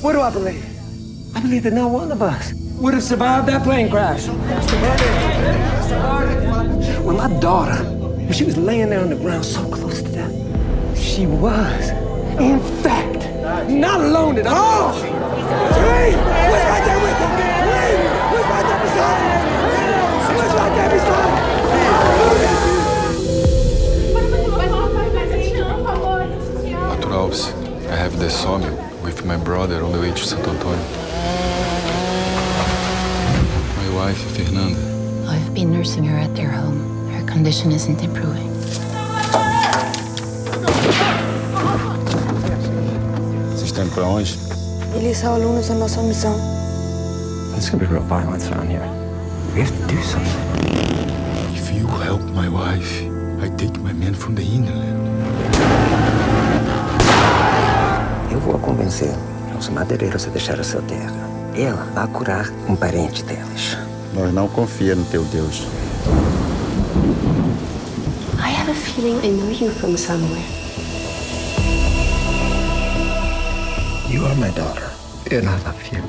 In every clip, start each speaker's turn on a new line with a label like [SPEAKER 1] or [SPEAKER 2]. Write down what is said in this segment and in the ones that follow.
[SPEAKER 1] What do I believe? I believe that not one of us would have survived that plane crash. When my daughter, when she was laying there on the ground so close to death, she was, in fact, not alone at all. Ray was right there with her. Ray was right there beside her. She was right there beside her.
[SPEAKER 2] Arthur Alves, I have the sawmill with my brother on the way to Santo Antônio. My wife, Fernanda.
[SPEAKER 3] I've been nursing her at their home. Her condition isn't improving.
[SPEAKER 4] Vocês estão indo pra onde?
[SPEAKER 5] Eles são alunos da nossa missão.
[SPEAKER 1] There's gonna be real violence around here. We have to do something.
[SPEAKER 2] If you help my wife, I take my men from the hinterland.
[SPEAKER 1] Vou convencer os madeireiros a deixar a sua terra. Ela vai curar um parente deles.
[SPEAKER 4] Nós não confia no teu Deus.
[SPEAKER 3] I have a feeling I know you from somewhere.
[SPEAKER 1] You are my daughter, and I love you.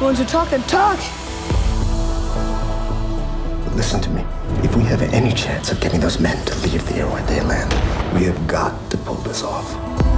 [SPEAKER 5] Want to talk and talk?
[SPEAKER 1] But listen to me. If we have any chance of getting those men to leave the air where they land, we have got to pull this off.